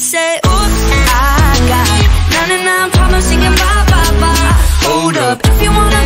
say, Oops, I got 99 problems singing bye bye bye. Hold up, if you wanna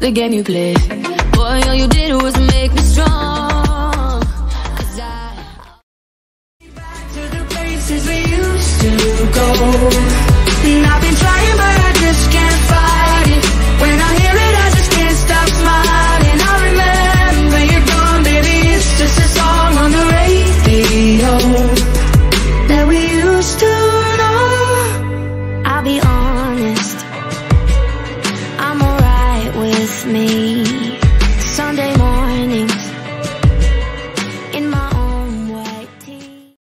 the game you play. Boy, all you did was make me strong. 'Cause I Back to the places we used to go. And I've been trying, me.